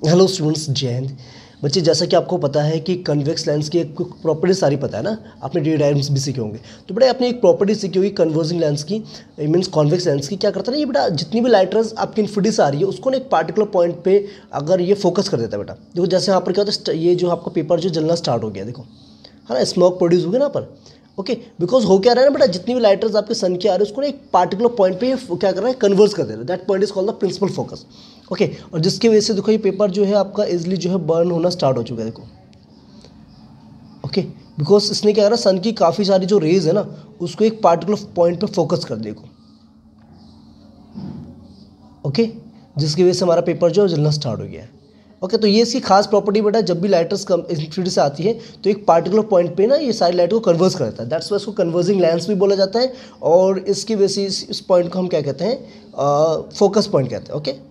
Hello students Hind बच्चे, जैसा कि आपको पता है कि कन्वेक्स लेंस की एक प्रॉपर्टी सारी पता है ना? आपने डी डायग्राम्स भी सीखे होंगे। तो बेटा आपने एक प्रॉपर्टी सीखी होगी कन्वर्जिंग लेंस की मीन्स कॉन्वेक्स लेंस की। क्या करता है ना, ये बेटा, जितनी भी लाइट रेज आपकी इन्फिडी से आ रही है, उसको ना एक पार्टिकुलर पॉइंट पे अगर ये फोकस कर देता है बेटा। देखो, जैसे यहाँ पर क्या होता है ये जो आपका पेपर जो जलना स्टार्ट हो गया, देखो। है ना स्मोक प्रोड्यूस हो गया ना पर। ओके बिकॉज़ हो क्या रहा है ना बेटा, जितनी भी लाइटर्स आपके सन की आ रही है, उसको ना एक पार्टिकुलर पॉइंट पे क्या कर रहा है कन्वर्स कर दे रहा है। That point is called the principal focus okay और जिसकी वजह से देखो ये पेपर जो है आपका इजिली जो है बर्न होना स्टार्ट हो चुका है, देखो। ओके बिकॉज़ इसने क्या करा सन की काफ़ी सारी जो रेज है ना, उसको एक पार्टिकुलर पॉइंट पे फोकस कर देखो। ओके जिसकी वजह से हमारा पेपर जो है जलना स्टार्ट हो गया है। ओके तो ये इसकी खास प्रॉपर्टी बेटा जब भी लाइटर्स कम इंफिनिटी से आती है तो एक पार्टिकुलर पॉइंट पे ना ये सारी लाइट को कन्वर्स कर है। दैट्स वाई इसको कन्वर्जिंग लेंस भी बोला जाता है और इसकी वजह से इस पॉइंट को हम क्या कहते हैं फोकस पॉइंट कहते हैं ओके